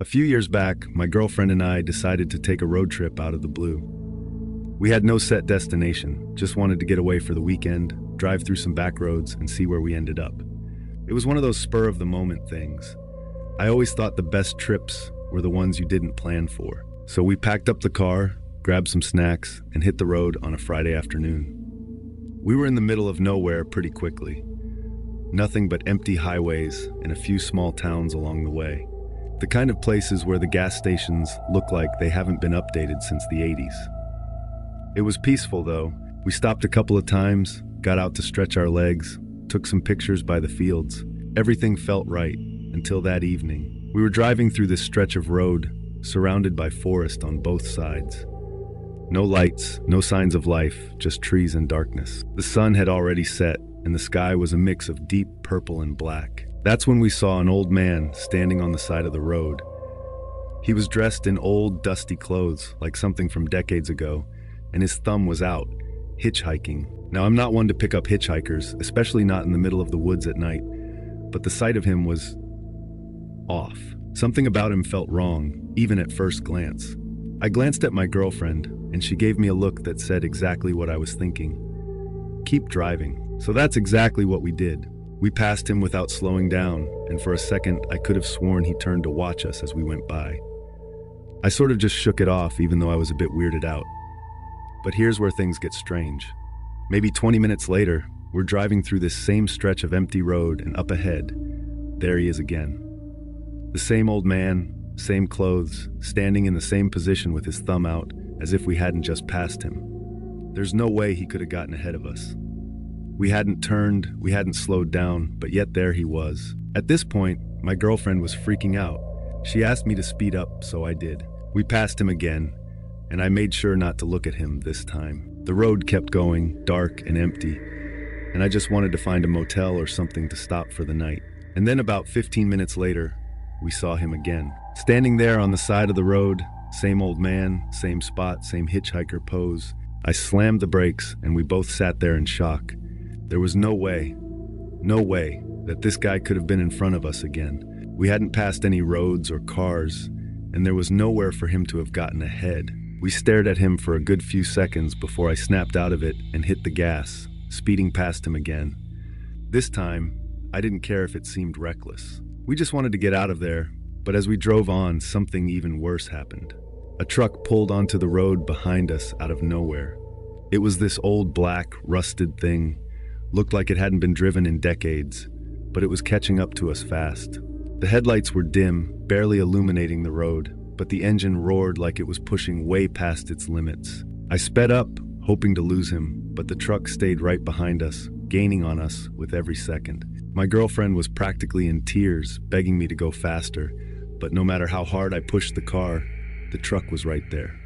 A few years back, my girlfriend and I decided to take a road trip out of the blue. We had no set destination, just wanted to get away for the weekend, drive through some back roads, and see where we ended up. It was one of those spur of the moment things. I always thought the best trips were the ones you didn't plan for. So we packed up the car, grabbed some snacks, and hit the road on a Friday afternoon. We were in the middle of nowhere pretty quickly. Nothing but empty highways and a few small towns along the way. The kind of places where the gas stations look like they haven't been updated since the 80s. It was peaceful, though. We stopped a couple of times, got out to stretch our legs, took some pictures by the fields. Everything felt right until that evening. We were driving through this stretch of road, surrounded by forest on both sides. No lights, no signs of life, just trees and darkness. The sun had already set, and the sky was a mix of deep purple and black. That's when we saw an old man standing on the side of the road. He was dressed in old, dusty clothes, like something from decades ago, and his thumb was out, hitchhiking. Now, I'm not one to pick up hitchhikers, especially not in the middle of the woods at night, but the sight of him was off. Something about him felt wrong, even at first glance. I glanced at my girlfriend, and she gave me a look that said exactly what I was thinking. Keep driving. So that's exactly what we did. We passed him without slowing down, and for a second I could have sworn he turned to watch us as we went by. I sort of just shook it off, even though I was a bit weirded out. But here's where things get strange. Maybe 20 minutes later, we're driving through this same stretch of empty road, and up ahead, there he is again. The same old man, same clothes, standing in the same position with his thumb out, as if we hadn't just passed him. There's no way he could have gotten ahead of us. We hadn't turned, we hadn't slowed down, but yet there he was. At this point, my girlfriend was freaking out. She asked me to speed up, so I did. We passed him again, and I made sure not to look at him this time. The road kept going, dark and empty, and I just wanted to find a motel or something to stop for the night. And then about 15 minutes later, we saw him again. Standing there on the side of the road, same old man, same spot, same hitchhiker pose. I slammed the brakes, and we both sat there in shock. There was no way, no way, that this guy could have been in front of us again. We hadn't passed any roads or cars, and there was nowhere for him to have gotten ahead. We stared at him for a good few seconds before I snapped out of it and hit the gas, speeding past him again. This time, I didn't care if it seemed reckless. We just wanted to get out of there, but as we drove on, something even worse happened. A truck pulled onto the road behind us out of nowhere. It was this old black, rusted thing Looked like it hadn't been driven in decades, but it was catching up to us fast. The headlights were dim, barely illuminating the road, but the engine roared like it was pushing way past its limits. I sped up, hoping to lose him, but the truck stayed right behind us, gaining on us with every second. My girlfriend was practically in tears, begging me to go faster, but no matter how hard I pushed the car, the truck was right there.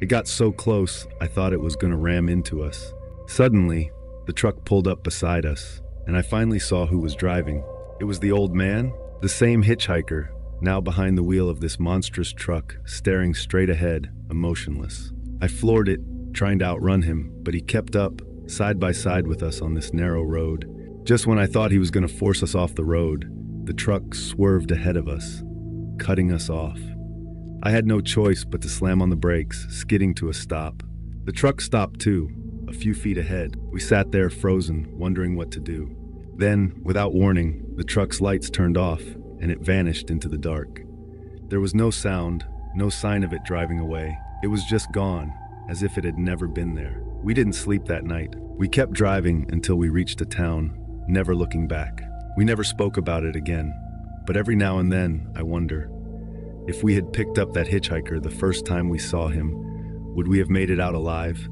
It got so close, I thought it was going to ram into us. Suddenly, the truck pulled up beside us, and I finally saw who was driving. It was the old man, the same hitchhiker, now behind the wheel of this monstrous truck, staring straight ahead, emotionless. I floored it, trying to outrun him, but he kept up, side by side with us on this narrow road. Just when I thought he was going to force us off the road, the truck swerved ahead of us, cutting us off. I had no choice but to slam on the brakes, skidding to a stop. The truck stopped too, a few feet ahead. We sat there frozen, wondering what to do. Then, without warning, the truck's lights turned off and it vanished into the dark. There was no sound, no sign of it driving away. It was just gone, as if it had never been there. We didn't sleep that night. We kept driving until we reached a town, never looking back. We never spoke about it again, but every now and then I wonder if we had picked up that hitchhiker the first time we saw him, would we have made it out alive?